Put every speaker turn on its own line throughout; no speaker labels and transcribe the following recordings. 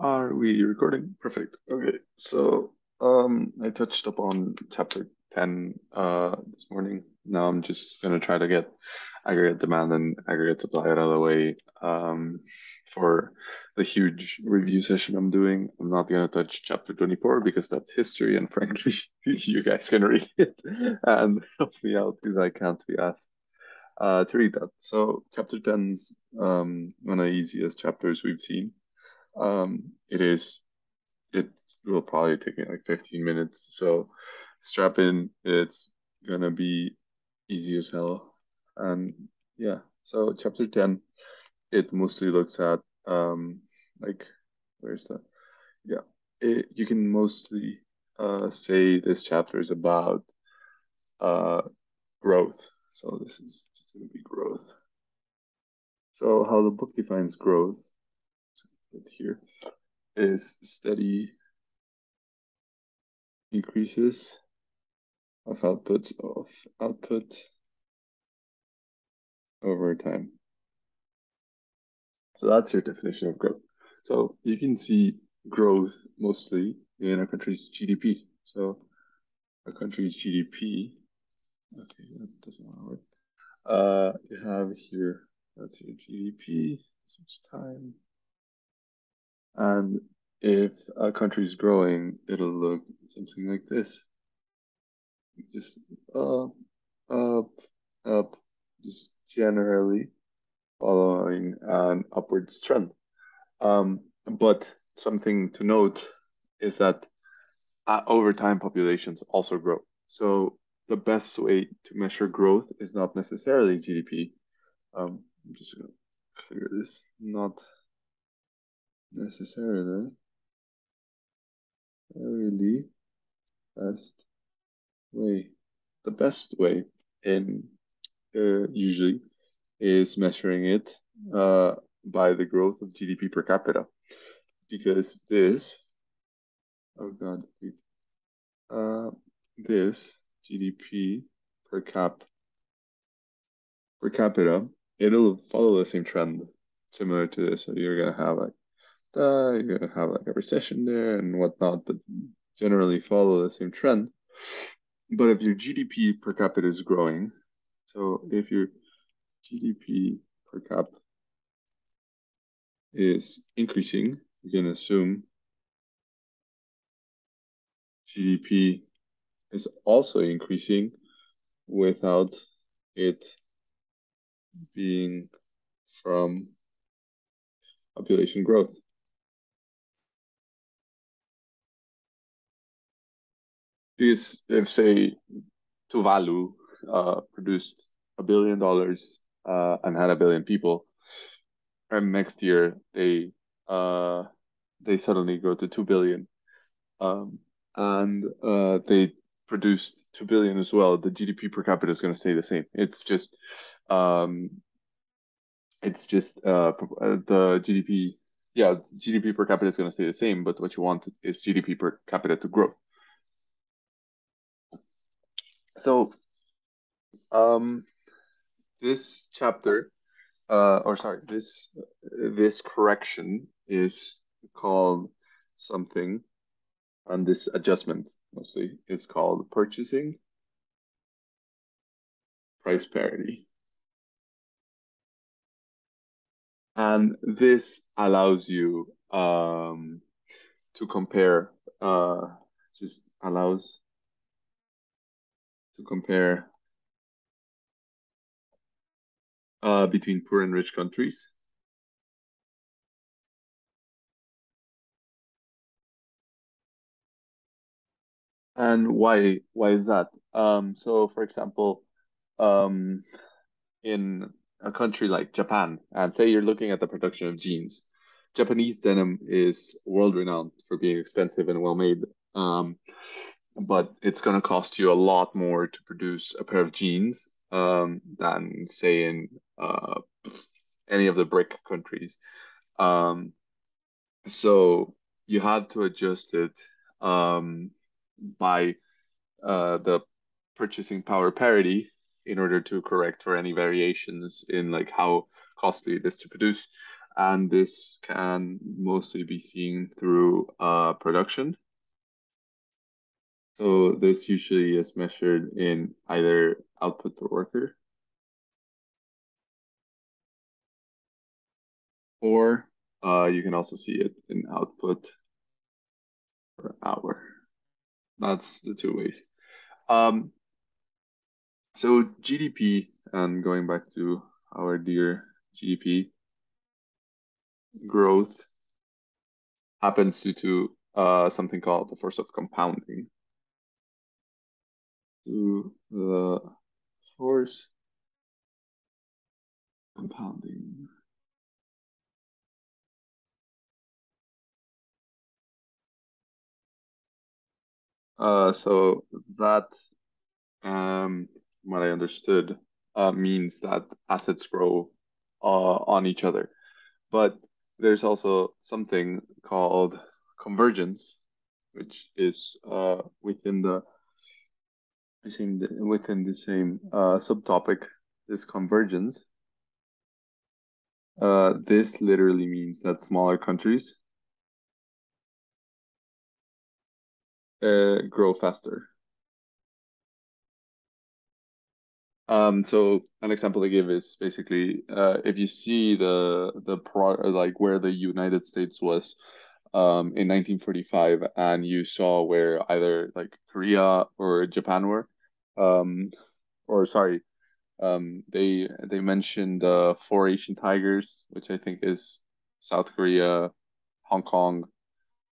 Are we recording? Perfect. Okay. So, um, I touched upon chapter 10 uh this morning. Now I'm just gonna try to get aggregate demand and aggregate supply out of the way um for the huge review session I'm doing. I'm not gonna touch chapter 24 because that's history and frankly you guys can read it and help me out because I can't be asked uh to read that. So chapter 10's um one of the easiest chapters we've seen. Um, it is, it will probably take me like 15 minutes. So strap in. It's gonna be easy as hell. And yeah, so chapter 10, it mostly looks at, um, like, where's that? Yeah, it, you can mostly uh, say this chapter is about uh, growth. So this is just gonna be growth. So how the book defines growth here is steady increases of outputs of output over time. So that's your definition of growth. So you can see growth mostly in a country's GDP. So a country's GDP, okay, that doesn't want to work. Uh, you have here, that's your GDP, this time. And if a country is growing, it'll look something like this. Just up, up, up, just generally following an upwards trend. Um, but something to note is that uh, over time populations also grow. So the best way to measure growth is not necessarily GDP. Um, I'm just gonna clear this, not necessarily really best way. The best way in uh, usually is measuring it uh, by the growth of GDP per capita because this oh god uh, this GDP per cap per capita it'll follow the same trend similar to this so you're gonna have like uh, you're have like a recession there and whatnot that generally follow the same trend. But if your GDP per capita is growing, so if your GDP per cap is increasing, you can assume GDP is also increasing without it being from population growth. Because if say Tuvalu uh, produced a billion dollars uh, and had a billion people, and next year they uh, they suddenly grow to two billion, um, and uh, they produced two billion as well. The GDP per capita is going to stay the same. It's just um, it's just uh, the GDP. Yeah, GDP per capita is going to stay the same, but what you want is GDP per capita to grow. So, um, this chapter, uh, or sorry, this this correction is called something, and this adjustment mostly is called purchasing price parity. And this allows you um, to compare, uh, just allows to compare uh, between poor and rich countries. And why why is that? Um, so, for example, um, in a country like Japan, and say you're looking at the production of jeans, Japanese denim is world renowned for being expensive and well made. Um, but it's going to cost you a lot more to produce a pair of jeans um, than, say, in uh, any of the BRIC countries. Um, so you have to adjust it um, by uh, the purchasing power parity in order to correct for any variations in like how costly it is to produce. and this can mostly be seen through uh, production. So this usually is measured in either output per worker or uh, you can also see it in output per hour. That's the two ways. Um, so GDP, and going back to our dear GDP, growth happens due to uh, something called the force of compounding. To the force compounding. Uh, so that, um, what I understood, uh, means that assets grow uh, on each other. But there's also something called convergence, which is uh, within the the, within the same uh, subtopic, this convergence. Uh, this literally means that smaller countries uh, grow faster. Um, so an example they give is basically uh, if you see the the pro like where the United States was um, in 1945 and you saw where either like Korea or Japan were, um, or sorry, um, they they mentioned uh, four Asian tigers, which I think is South Korea, Hong Kong,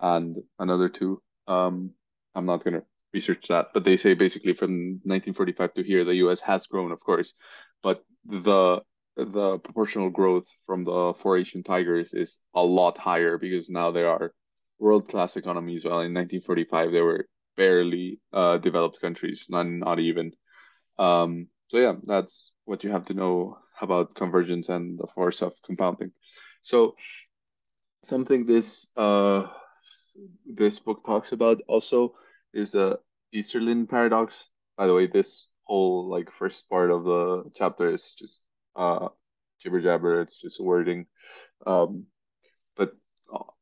and another two. Um, I'm not gonna research that, but they say basically from 1945 to here, the U.S. has grown, of course, but the the proportional growth from the four Asian tigers is a lot higher because now they are world-class economies, while in 1945 they were barely uh, developed countries, not not even. Um, so yeah, that's what you have to know about convergence and the force of compounding. So something this uh this book talks about also is the Easterlin paradox. By the way, this whole like first part of the chapter is just uh jibber jabber. It's just wording. Um,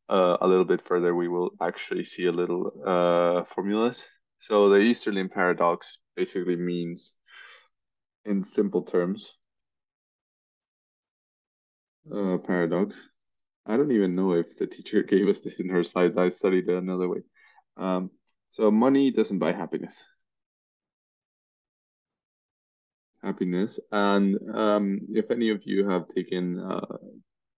uh, a little bit further, we will actually see a little uh formulas. So the Easterlin paradox basically means, in simple terms, uh, paradox. I don't even know if the teacher gave us this in her slides. I studied it another way. Um, so money doesn't buy happiness. Happiness. And um, if any of you have taken uh,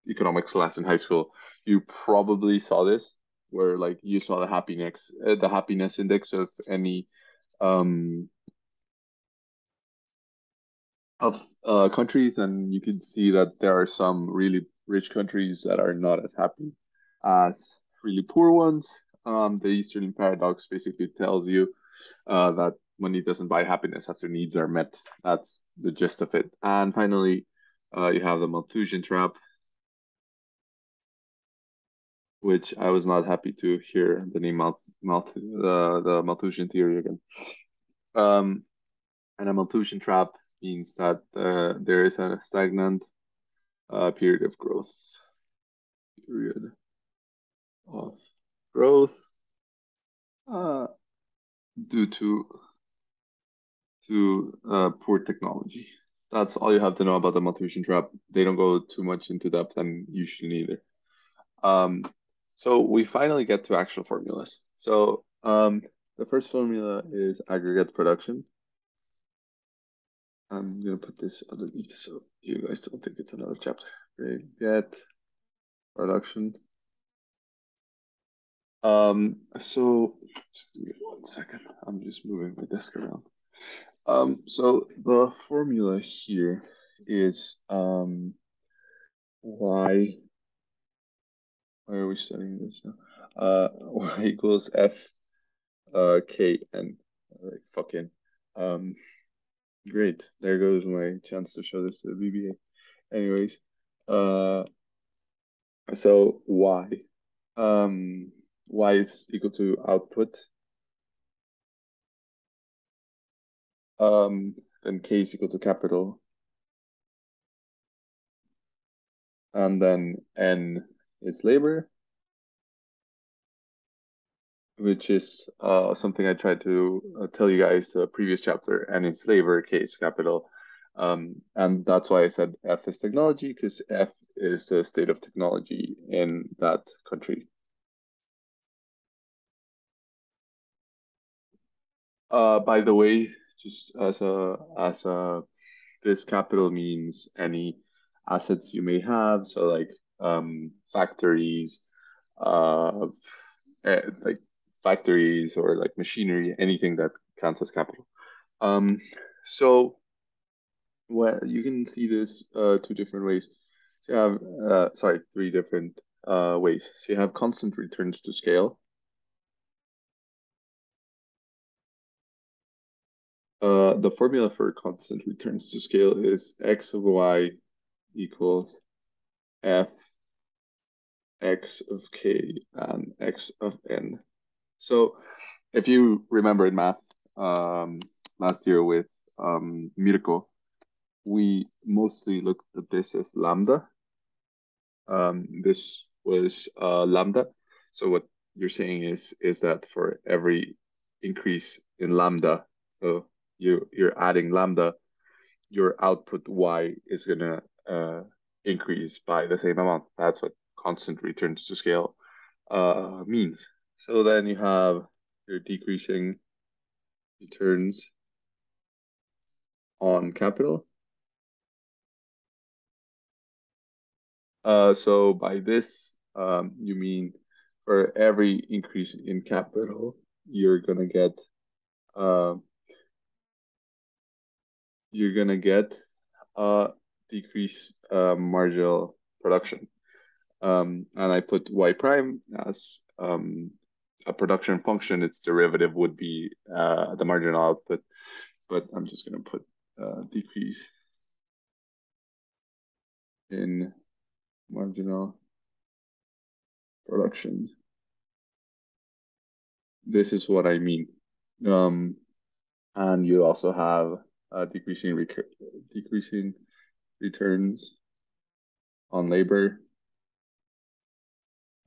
economics class in high school, you probably saw this, where like you saw the happiness, uh, the happiness index of any um, of uh, countries, and you can see that there are some really rich countries that are not as happy as really poor ones um, the Easterlin paradox basically tells you uh, that money doesn't buy happiness after needs are met. That's the gist of it. And finally, uh, you have the Malthusian trap, which I was not happy to hear the name Mal, Mal uh, the Malthusian theory again. Um, and a Malthusian trap means that uh, there is a stagnant uh, period of growth. Period of growth uh, due to to uh, poor technology. That's all you have to know about the Malthusian trap. They don't go too much into depth, and you shouldn't either. Um, so we finally get to actual formulas. So um, the first formula is aggregate production. I'm gonna put this underneath so you guys don't think it's another chapter. Aggregate production. Um, so just give me one second. I'm just moving my desk around. Um, so the formula here is um y why are we studying this now? Uh y equals f uh k n like fucking um great. There goes my chance to show this to the BBA. Anyways, uh so y um y is equal to output. Um, then k is equal to capital. and then N is labor, which is uh, something I tried to uh, tell you guys the previous chapter, and is labor, case, capital. Um, and that's why I said F is technology, because F is the state of technology in that country. Uh, by the way, just as a as a this capital means any assets you may have, so like um, factories, uh, like factories or like machinery, anything that counts as capital. Um, so well, you can see this uh, two different ways. So you have, uh, sorry, three different uh, ways. So you have constant returns to scale. Uh, the formula for constant returns to scale is x of y equals f x of k and x of n. So if you remember in math um, last year with um, Mirko, we mostly looked at this as lambda. Um, this was uh, lambda. So what you're saying is is that for every increase in lambda, so you you're adding lambda, your output y is gonna uh, increase by the same amount. That's what constant returns to scale uh, means. So then you have your decreasing returns on capital. Uh, so by this, um, you mean for every increase in capital, you're gonna get uh, you're gonna get a decrease uh, marginal production. Um, and I put y prime as um, a production function. Its derivative would be uh, the marginal output, but I'm just gonna put uh, decrease in marginal production. This is what I mean. Um, and you also have uh, decreasing recur decreasing returns on labor.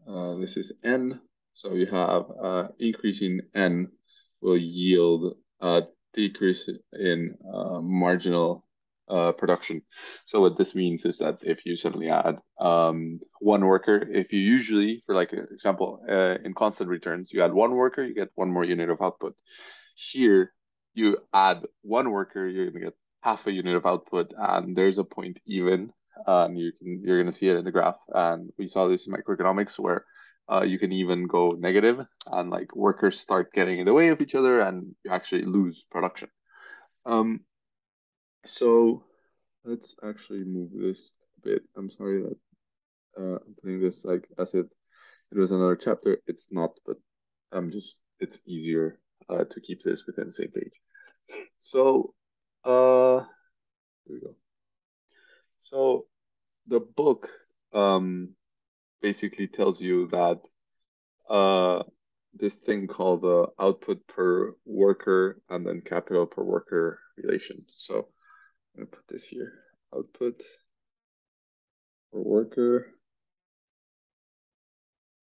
Uh, this is n. So you have uh, increasing n will yield a decrease in uh, marginal uh, production. So what this means is that if you suddenly add um, one worker, if you usually, for like example, uh, in constant returns, you add one worker, you get one more unit of output. Here, you add one worker, you're gonna get half a unit of output, and there's a point even, and you can you're gonna see it in the graph. And we saw this in microeconomics where uh, you can even go negative, and like workers start getting in the way of each other, and you actually lose production. Um, so let's actually move this a bit. I'm sorry that uh, I'm putting this like as if it was another chapter. It's not, but I'm just it's easier uh, to keep this within the same page. So, uh, here we go. So the book um, basically tells you that uh, this thing called the output per worker and then capital per worker relation. So I'm gonna put this here. Output per worker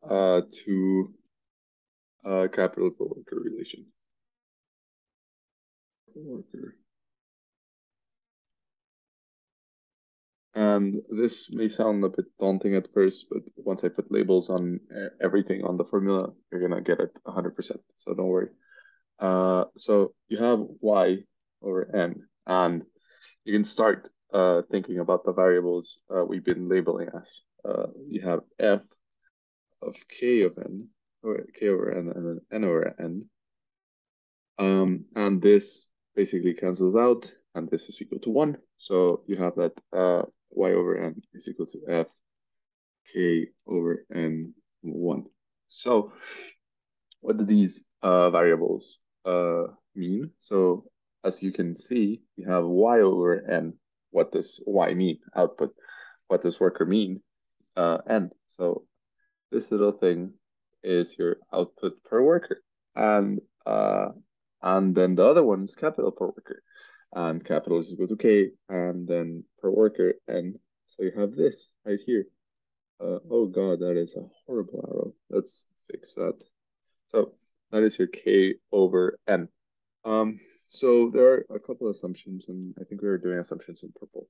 uh, to uh, capital per worker relation worker. And this may sound a bit daunting at first, but once I put labels on everything on the formula, you're gonna get it 100%, so don't worry. Uh, so you have y over n, and you can start uh, thinking about the variables uh, we've been labeling as. Uh, you have f of k of n, or k over n, and then n over n. Um, and this basically cancels out, and this is equal to 1. So you have that uh, y over n is equal to f k over n 1. So what do these uh, variables uh, mean? So as you can see, we have y over n. What does y mean? Output. What does worker mean? Uh, n. So this little thing is your output per worker. And uh, and then the other one is capital per worker. And capital is equal to K, and then per worker, and so you have this right here. Uh, oh God, that is a horrible arrow. Let's fix that. So that is your K over N. Um, so there are a couple of assumptions, and I think we were doing assumptions in purple.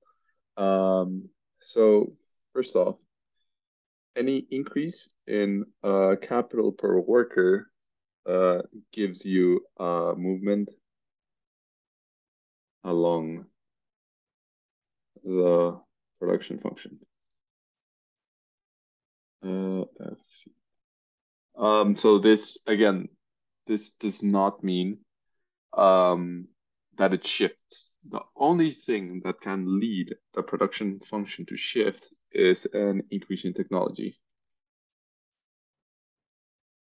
Um, so first off, any increase in uh, capital per worker uh, gives you a movement along the production function. Uh, um, so this again, this does not mean um, that it shifts. The only thing that can lead the production function to shift is an increase in technology.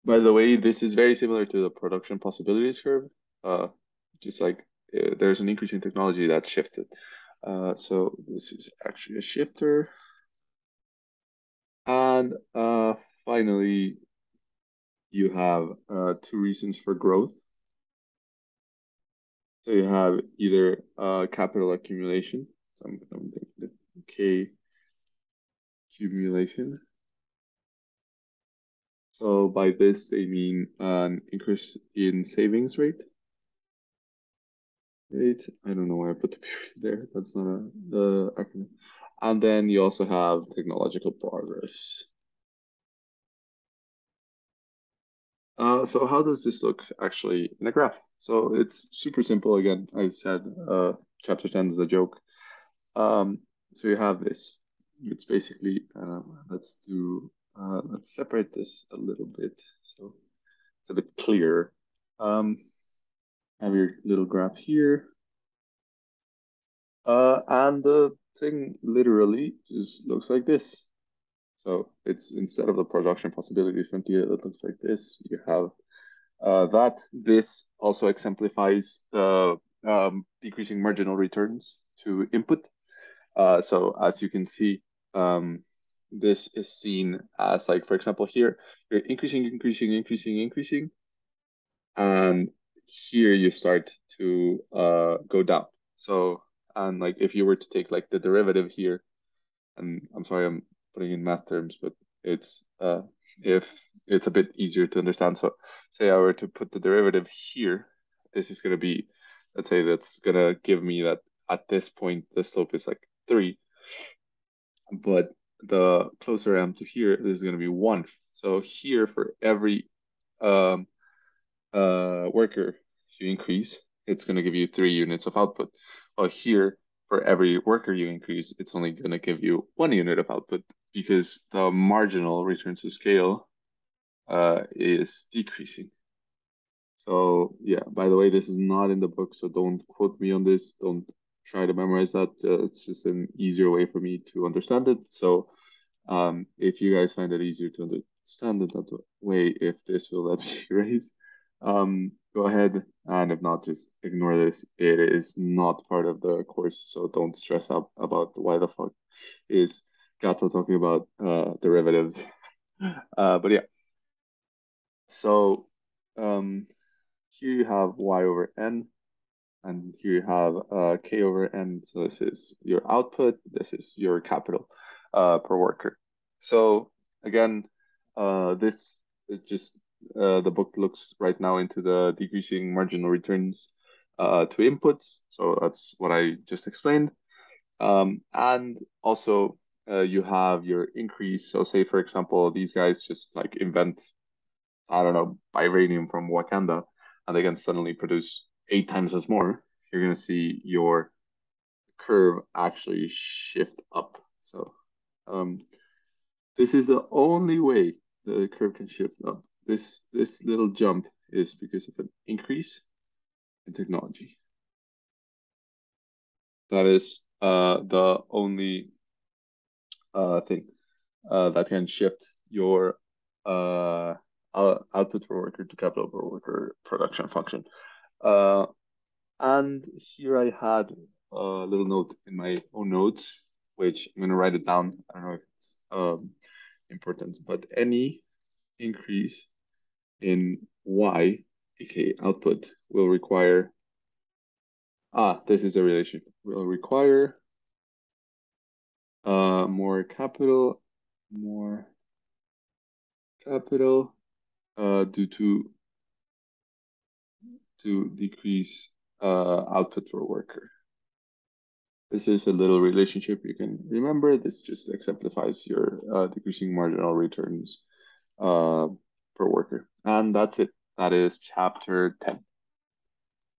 By the way, this is very similar to the production possibilities curve. Uh, just like there's an increase in technology that shifted. Uh, so this is actually a shifter. And uh, finally, you have uh, two reasons for growth. So you have either uh, capital accumulation, so I'm, I'm thinking K accumulation. So by this, they mean an increase in savings rate. Rate. I don't know why I put the period there. That's not a the acronym. And then you also have technological progress. Uh, so how does this look actually in a graph? So it's super simple. Again, I said uh, chapter 10 is a joke. Um, so you have this. It's basically, uh, let's do, uh, let's separate this a little bit so it's a bit clearer. Um, have your little graph here. Uh, and the thing literally just looks like this. So it's instead of the production possibility frontier that looks like this, you have uh, that. This also exemplifies the um, decreasing marginal returns to input. Uh, so as you can see, um, this is seen as like, for example, here, you're increasing, increasing, increasing, increasing. And here you start to uh, go down. So, and like if you were to take like the derivative here, and I'm sorry, I'm putting in math terms, but it's uh, if it's a bit easier to understand. So say I were to put the derivative here, this is going to be, let's say that's going to give me that at this point, the slope is like three. But the closer I am to here, this is going to be one. So here for every um, uh, worker you increase, it's going to give you three units of output. Well, here for every worker you increase, it's only going to give you one unit of output because the marginal return to scale uh, is decreasing. So yeah, by the way, this is not in the book, so don't quote me on this. Don't try to memorize that. Uh, it's just an easier way for me to understand it. So um, if you guys find it easier to understand it that way, if this will let me erase, um, go ahead. And if not, just ignore this. It is not part of the course, so don't stress out about why the fuck is Gato talking about uh, derivatives. uh, but yeah. So um, here you have y over n, and here you have uh, k over n. So this is your output. This is your capital uh, per worker. So again, uh, this is just uh, the book looks right now into the decreasing marginal returns uh, to inputs. So that's what I just explained. Um, and also uh, you have your increase. So say, for example, these guys just like invent, I don't know, vibranium from Wakanda, and they can suddenly produce eight times as more. You're going to see your curve actually shift up. So um, this is the only way the curve can shift up this this little jump is because of an increase in technology. That is uh, the only uh, thing uh, that can shift your uh, output per worker to capital per worker production function. Uh, and here I had a little note in my own notes, which I'm going to write it down. I don't know if it's um, important, but any increase in y, aka output, will require, ah, this is a relation, will require uh, more capital more capital uh, due to to decrease uh, output per worker. This is a little relationship you can remember. This just exemplifies your uh, decreasing marginal returns uh, worker. And that's it. That is chapter 10.